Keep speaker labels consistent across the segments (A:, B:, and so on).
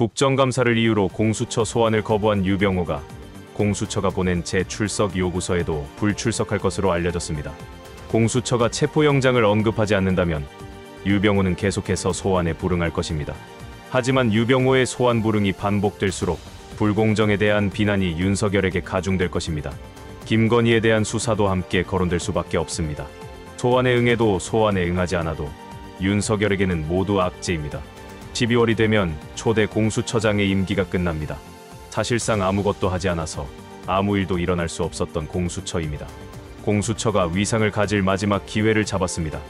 A: 국정감사를 이유로 공수처 소환을 거부한 유병호가 공수처가 보낸 재출석 요구서에도 불출석할 것으로 알려졌습니다. 공수처가 체포영장을 언급하지 않는다면 유병호는 계속해서 소환에 불응할 것입니다. 하지만 유병호의 소환 불응이 반복될수록 불공정에 대한 비난이 윤석열에게 가중될 것입니다. 김건희에 대한 수사도 함께 거론될 수밖에 없습니다. 소환에 응해도 소환에 응하지 않아도 윤석열에게는 모두 악재입니다. 12월이 되면 초대 공수처장의 임기가 끝납니다. 사실상 아무것도 하지 않아서 아무 일도 일어날 수 없었던 공수처입니다. 공수처가 위상을 가질 마지막 기회를 잡았습니다.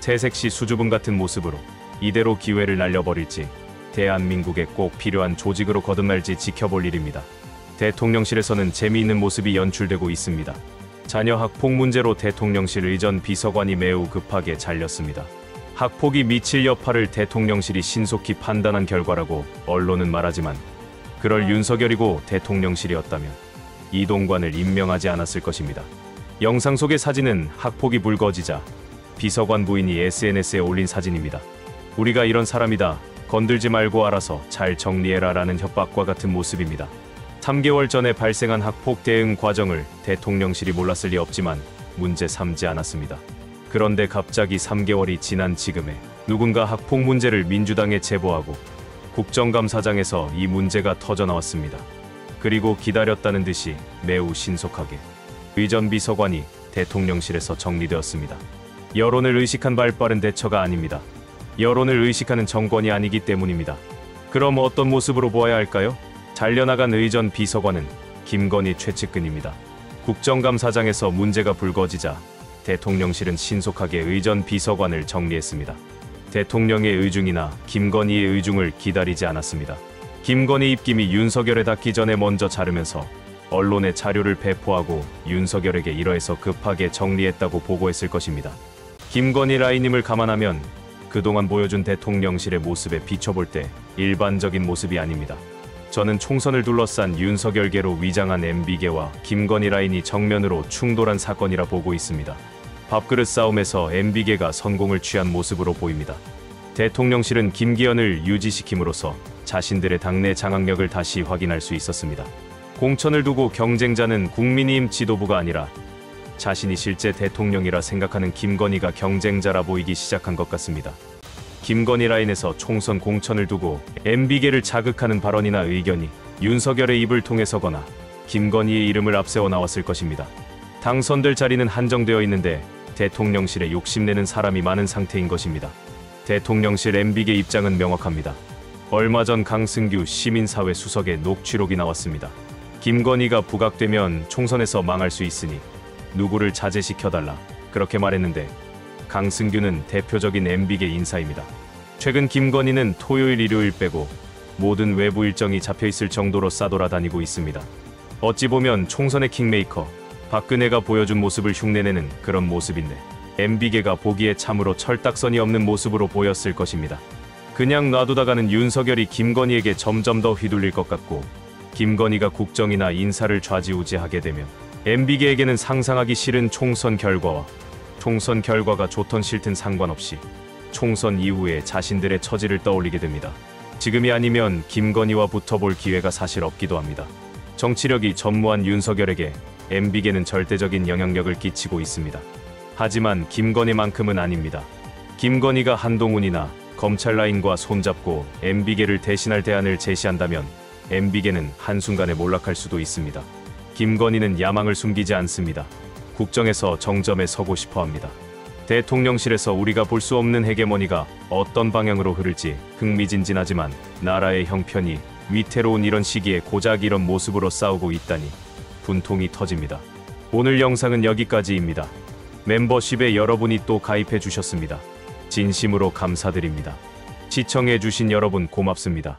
A: 새색시 수줍음 같은 모습으로 이대로 기회를 날려버릴지 대한민국에 꼭 필요한 조직으로 거듭날지 지켜볼 일입니다. 대통령실에서는 재미있는 모습이 연출되고 있습니다. 자녀 학폭 문제로 대통령실 의전 비서관이 매우 급하게 잘렸습니다. 학폭이 미칠 여파를 대통령실이 신속히 판단한 결과라고 언론은 말하지만 그럴 윤석열이고 대통령실이었다면 이동관을 임명하지 않았을 것입니다. 영상 속의 사진은 학폭이 불거지자 비서관 부인이 SNS에 올린 사진입니다. 우리가 이런 사람이다. 건들지 말고 알아서 잘 정리해라 라는 협박과 같은 모습입니다. 3개월 전에 발생한 학폭 대응 과정을 대통령실이 몰랐을 리 없지만 문제 삼지 않았습니다. 그런데 갑자기 3개월이 지난 지금에 누군가 학폭 문제를 민주당에 제보하고 국정감사장에서 이 문제가 터져 나왔습니다. 그리고 기다렸다는 듯이 매우 신속하게 의전 비서관이 대통령실에서 정리되었습니다. 여론을 의식한 발빠른 대처가 아닙니다. 여론을 의식하는 정권이 아니기 때문입니다. 그럼 어떤 모습으로 보아야 할까요? 잘려나간 의전 비서관은 김건희 최측근입니다. 국정감사장에서 문제가 불거지자 대통령실은 신속하게 의전 비서관을 정리했습니다. 대통령의 의중이나 김건희의 의중을 기다리지 않았습니다. 김건희 입김이 윤석열에 닿기 전에 먼저 자르면서 언론에 자료를 배포하고 윤석열에게 이러해서 급하게 정리했다고 보고했을 것입니다. 김건희 라인임을 감안하면 그동안 보여준 대통령실의 모습에 비춰볼 때 일반적인 모습이 아닙니다. 저는 총선을 둘러싼 윤석열계로 위장한 MB계와 김건희 라인이 정면으로 충돌한 사건이라 보고 있습니다. 밥그릇 싸움에서 MB계가 성공을 취한 모습으로 보입니다. 대통령실은 김기현을 유지시킴으로써 자신들의 당내 장악력을 다시 확인할 수 있었습니다. 공천을 두고 경쟁자는 국민의힘 지도부가 아니라 자신이 실제 대통령이라 생각하는 김건희가 경쟁자라 보이기 시작한 것 같습니다. 김건희 라인에서 총선 공천을 두고 MB계를 자극하는 발언이나 의견이 윤석열의 입을 통해서거나 김건희의 이름을 앞세워 나왔을 것입니다. 당선될 자리는 한정되어 있는데 대통령실에 욕심내는 사람이 많은 상태인 것입니다. 대통령실 MB계 입장은 명확합니다. 얼마 전 강승규 시민사회 수석의 녹취록이 나왔습니다. 김건희가 부각되면 총선에서 망할 수 있으니 누구를 자제시켜달라 그렇게 말했는데 강승규는 대표적인 MB계 인사입니다. 최근 김건희는 토요일 일요일 빼고 모든 외부 일정이 잡혀 있을 정도로 싸돌아다니고 있습니다. 어찌 보면 총선의 킹메이커 박근혜가 보여준 모습을 흉내내는 그런 모습인데 MB계가 보기에 참으로 철딱선이 없는 모습으로 보였을 것입니다. 그냥 놔두다가는 윤석열이 김건희에게 점점 더 휘둘릴 것 같고 김건희가 국정이나 인사를 좌지우지하게 되면 MB계에게는 상상하기 싫은 총선 결과와 총선 결과가 좋던 싫든 상관없이 총선 이후에 자신들의 처지를 떠올리게 됩니다. 지금이 아니면 김건희와 붙어볼 기회가 사실 없기도 합니다. 정치력이 전무한 윤석열에게 MB계는 절대적인 영향력을 끼치고 있습니다. 하지만 김건희만큼은 아닙니다. 김건희가 한동훈이나 검찰 라인과 손잡고 MB계를 대신할 대안을 제시한다면 MB계는 한순간에 몰락할 수도 있습니다. 김건희는 야망을 숨기지 않습니다. 국정에서 정점에 서고 싶어 합니다. 대통령실에서 우리가 볼 수 없는 헤게모니가 어떤 방향으로 흐를지 흥미진진하지만 나라의 형편이 위태로운 이런 시기에 고작 이런 모습으로 싸우고 있다니 분통이 터집니다. 오늘 영상은 여기까지입니다. 멤버십에 여러분이 또 가입해 주셨습니다. 진심으로 감사드립니다. 시청해 주신 여러분 고맙습니다.